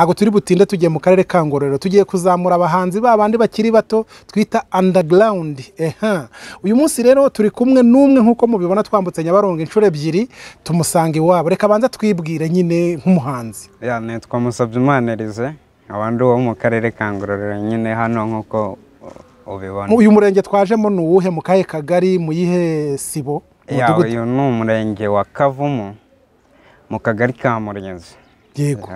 ntabwo turi butinde tugiye mu karere ka ngororero. Tugiye kuzamura abahanzi ba bandi bakiri bato twita underground. Eha uyu munsi rero turi kumwe n'umwe nk'uko mubibona twambutse nyabarongo inshuro ebyiri tumusanga iwabo. Reka abanza twibwire nyine nk'umuhanzi. Ya nitwa Musabyimana Elize abandi wo mu karere ka Ngororero nyine hano nk'uko ubibona. Uyu murenge twajemo ni uwuhe? Mu kahe kagari? Mu yihe sibo? Uyu ni umurenge wa Kavumu mu kagari ka Murenzi yego.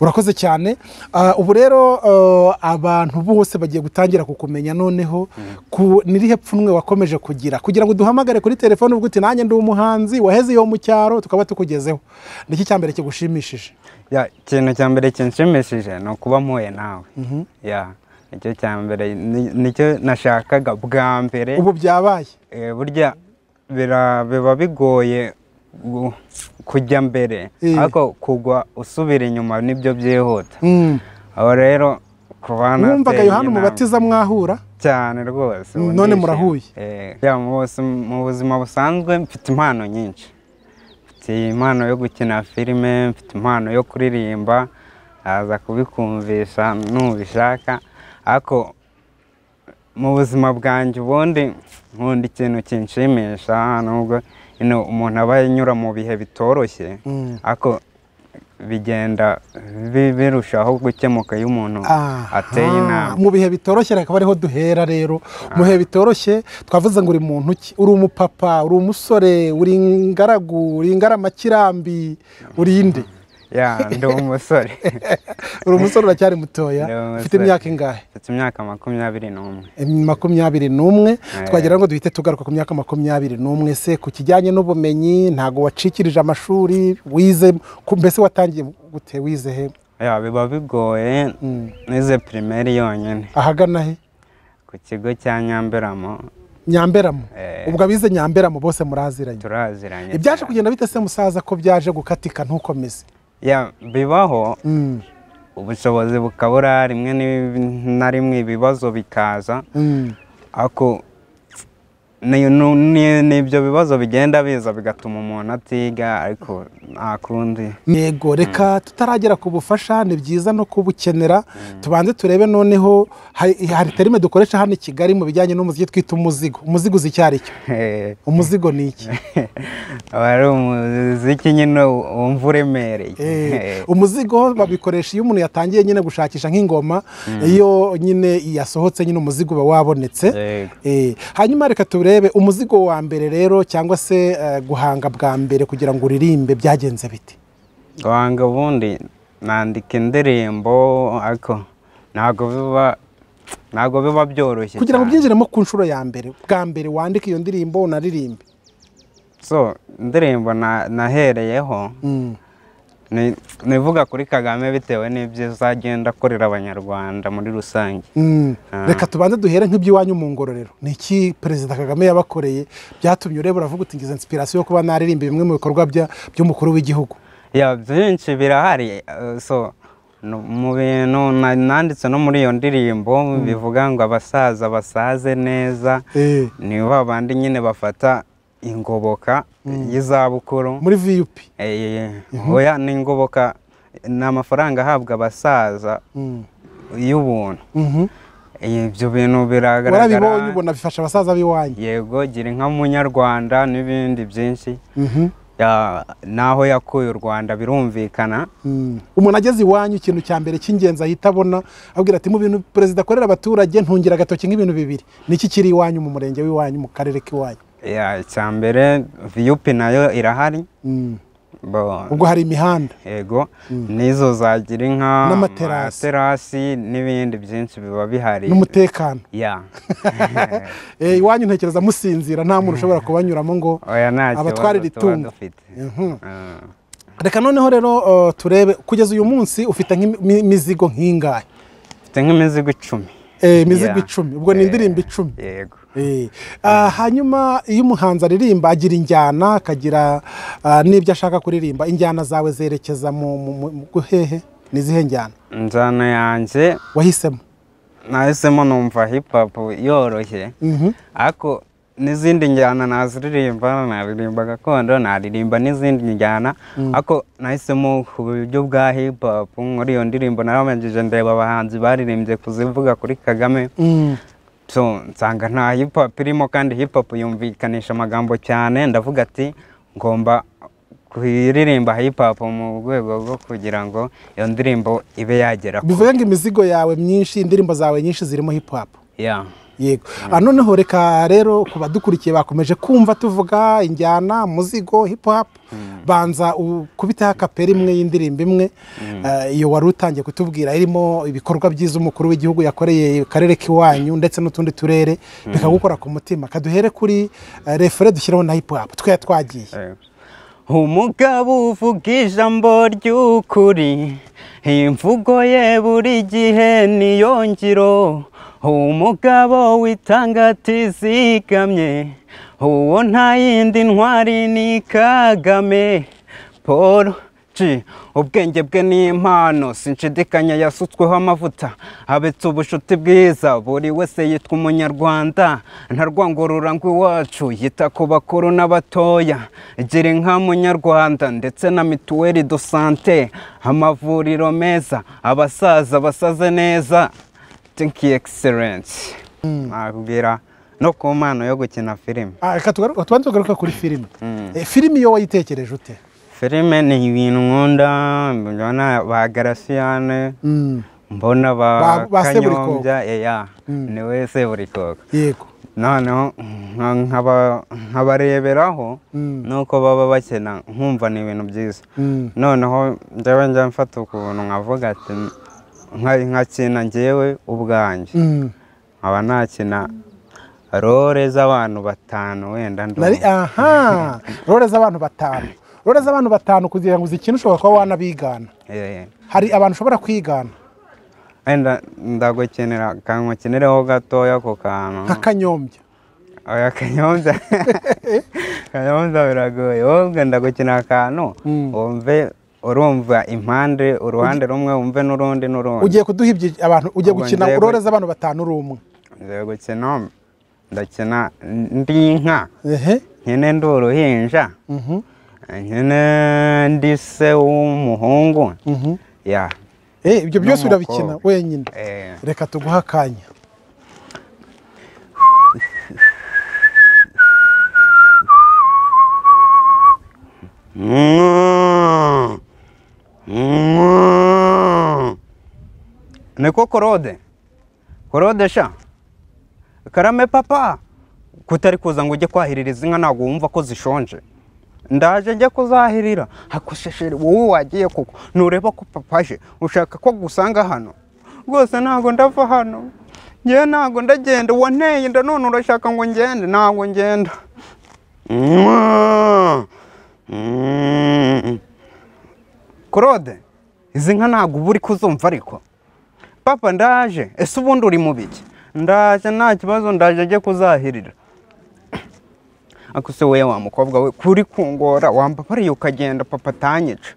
Urakoze cyane. Ah, ubu rero ah, abantu bose bagiye gutangira kukumenya noneho ku nirihe pfunwe wakomeje kugira? Kugira ngo duhamagare kuri telefone uti nanjye ndi umuhanzi waheze iyo mu cyaro tukaba tukugezeho. Niki cya mbere kigushimishije? Ya ikintu cya mbere kinshimishije ni ukuba mpuye nawe. Ya ni cyo cya mbere ni- ni cyo nashakaga bwa mbere. Ubu byabaye? Eh, burya biba bigoye kujya mbere Eh. ariko kugwa usubira inyuma ni byo byihuta Mm. aho rero kuba mwumvaga nateye yohani umubatiza mwahura cyane rwose Mm, none murahuye? Eh, ya, mu buzima- mu buzima busanzwe mfite impano nyinshi mfite impano yo gukina filime mfite impano yo kuririmba aza kubikumvisha nubishaka ariko mu buzima bwanjye ubundi nkunda ikintu kinshimisha nubwo umuntu aba anyura mu bihe bitoroshye Mm. ariko bigenda bi- birushaho gukemuka iyo umuntu ateye intambwe mu bihe bitoroshye reka ariho duhera rero. Mu bihe bitoroshye twavuze ngo uri muntu ki? Uri umupapa uri umusore uri ingaragu uri ingaramakirambi uri inde ya ndi umusore. Uri umusore uracyari mutoya? Ufite imyaka ingahe? Mfite imyaka makumyabiri n'umwe. Makumyabiri n'umwe? Twagira ngo duhite tugaruka ku myaka makumyabiri n'umwe. Se ku kijyanye n'ubumenyi ntabwo wacikirije amashuri wize mbese watangiye gute wize he? Ya biba bigoye. Mm. nize pirimeri yonyine. Ahagana he? Ku kigo cya nyamberamo. Nyamberamo? Eh. ubwo abize nyamberamo bose muraziranye. Turaziranye. Ibyaje kugenda bite se musaza ko byaje gukatika? Ntukomeze. Bibaho Mm, ubushobozi bukabura rimwe na rimwe ibibazo bikaza mm. ariko ni- ibyo bibazo bigenda biza bigatuma umuntu atiga ariko nta kundi. Yego reka tutaragera ku bufasha ni byiza no kubukenera. Tubanze turebe noneho hari terime dukoresha hano i kigali mu bijyanye n'umuziki twita umuzigo. Umuzigo uzi icyo ari cyo? Umuzigo ni iki? Aba ari umuziki nyine wumva uremereye. Eh, umuzigo babikoresha iyo umuntu yatangiye nyine gushakisha nk'ingoma iyo nyine yasohotse nyine umuzigo uba wabonetse. Eh, hanyuma reka turebe umuzigo wa mbere rero cyangwa se eh, guhanga bwa mbere kugira ngo uririmbe byagenze biti guhanga ubundi nandika indirimbo ariko ntabwo biba ntabwo biba byoroshye kugira ngo byinjiremo ku nshuro ya mbere bwa mbere wandike iyo ndirimbo unaririmbe so indirimbo na- nahereyeho Mm. Nivuga kuri kagame bitewe n'ibyo azagenda akorera abanyarwanda muri rusange. Mm. Ah. reka tubanze duhere nk'iby'iwanyu mu ngororero. Ni iki perezida kagame yabakoreye? Byatumye ureba uravuga uti ngize inspiration yo kuba naririmba bimwe mu bikorwa by'umukuru w'igihugu. Ya byinshi birahari. Eh, so mu bintu na- nanditse no muri iyo ndirimbo bivuga ngo abasaza basaze neza. Eh, ni ba bandi nyine bafata ingoboka y'izabukuru. Muri vup. Eh, oya ni ingoboka ni amafaranga ahabwa abasaza Mm. y'ubuntu. Mhm. Eh, ibyo bintu warabibonye biragaragara ubona bifasha abasaza b'iwanyu. Yego gira inka munyarwanda n'ibindi byinshi. Mhm. Ya- n'aho yakuye u rwanda birumvikana. Mm. umuntu ageze iwanyu ikintu cya mbere cy'ingenzi ahita abona abwira ati mu bintu perezida akorera abaturage ntungira agatoki nk'ibintu bibiri. Ni iki kiri iwanyu mu murenge w'iwanyu mu karere k'iwanyu? Icya mbere viyupi na yo irahari. Mm. Ubwo hari imihanda? Yego. N'izo zagira inka N'amaterasi. amaterasi n'ibindi byinshi biba bihari. N'umutekano. Eh, iwanyu ntekereza musinzira nta muntu ushobora kubanyuramo ngo tuba itungo. Mhm. Ah. reka noneho rero turebe kugeza uyu munsi ufite nk'imizigo nk'ingahe? Mfite nk'imizigo icumi. Eh, imizigo Yeah. icumi. Ubwo ni Eh, indirimbo icumi. Yego. Eh, hanyuma iyo umuhanzi aririmba agira injyana akagira ah, n'ibyo ashaka kuririmba injyana zawe zerekeza mu mu- mu- mu hehe? Ni izihe njyana? Injyana yanjye wahisemo. Nahisemo numva hip hop yoroshye. Mhm. ariko n'izindi njyana naziririmba naririmba gakondo naririmba n'izindi njyana. Ariko nahisemo ku buryo bwa hip hop. Muri iyo ndirimbo narabanje ndeba abahanzi baririmbye kuzivuga kuri kagame. Mm. So nsanga nta hip hop irimo kandi hip hop yumvikanisha amagambo cyane ndavuga ati ngomba kuririmba hip hop mu rwego rwo kugira ngo iyo ndirimbo ibe yagera ku bivuga ngo imizigo yawe myinshi indirimbo zawe nyinshi zirimo hip hop yeah. Yego. Noneho reka rero ku badukurikiye bakomeje kumva tuvuga injyana muzigo hip hop banza ukubiteho akapera imwe y'indirimbo imwe. Eh, iyo wari utangiye kutubwira irimo ibikorwa byiza umukuru w'igihugu yakoreye akarere k'iwanyu ndetse n'utundi turere bikagukora ku mutima. Kaduhere kuri eh, refere dushyiraho na hip hop twe twagiye. Umugabo uvuga ijambo ry'ukuri imvugo ye buri gihe niyo ngiro. Umugabo witanga atizigamye uwo nta yindi ntwari ni kagame. Paul. Ubwenge bwe ni impano sinshidikanya yasutsweho amavuta. Habetse ubushuti bwiza buri wese yitwa umunyarwanda. Nta rwango rurangwa iwacu yita ku bakuru n'abatoya. Gira inka munyarwanda ndetse na mituweli do sante. Amavuriro meza abasaza basaze neza. Tinki egiserensi nakubwira no ku mpano yo gukina filime Ah, reka tugaruka kuri filime Eh, filime iyo wayitekereje ute? Filime ni ibintu nkunda mbona ba garasiyane Mm, mbona ba kanyombya eya ni we seburikoko yego. Noneho nka- nkaba- nkabareberaho Mm. nuko baba bakina nkumva ni ibintu byiza. Mm. noneho njyewe njya mfata ukuntu nkavuga ati nka- nkakina njyewe ubwanjye. Mm. nkaba nakina role z'abantu batanu wenda aha! Rore z'abantu batanu. Rore z'abantu batanu kugira ngo uzikine ushobora kuba wanabigana. Hari abantu ushobora kwigana. Ndagukenera kangukenereho gatoya ku kantu. Nka kanyombya oya kanyombya kanyombya biragoye. Wowe ndagukina akantu Mm. wumve urumva impande uruhande rumwe wumve n'urundi n'urundi. Ugiye kuduha ibyo abantu ugiye gukina njyewe- rore z'abantu batanu uri umwe. Ngiye gukina ndakina ndi inka. Nkene ndi uruhinja. Nkene ndi se w'umuhungu. Mhm. ya. Eh, ibyo byose birabikina urabikina wenyine. Eh, reka tuguhe akanya. Niko korode. Korode sha. Karame papa. Kutari kuza ngo ujye kwahiririza inka ntabwo wumva ko zishonje ndaje njye kuzahirira. Hakushesheri wowe wagiye kuko ntureba ko papa aje ushaka ko gusanga hano? Rwose ntabwo ndava hano. Ngewe ntabwo ndagenda. Wanteye inda none urashaka ngo ngende? Ntabwo ngenda. Claude izi nka ntabwo uba uri kuzumva ariko. Papa ndaje. Ese ubundi uri mu biki? Ndaje nta kibazo. Ndaje ajye kuzahirira. Ariko se wowe wa mukobwa we kuri kungora wambabariye ukagenda papa atanyica.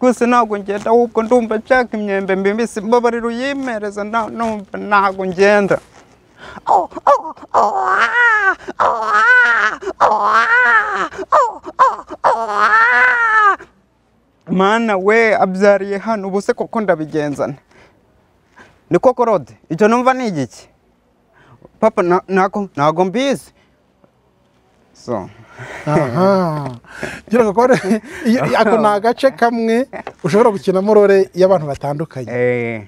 Rwose ntabwo ngenda ahubwo ndumva nshaka imyembe mbibisi mbabarira uyimereza numva ntabwo ngenda. Mana we abyariye hano ubu se koko ndabigenzana? Ni koko rode icyo numva ni igiki? Papa ntago mbizi. So. Aha. Ngira ngo ako ni agace kamwe ushobora gukinamo rore y'abantu batandukanye. Eh.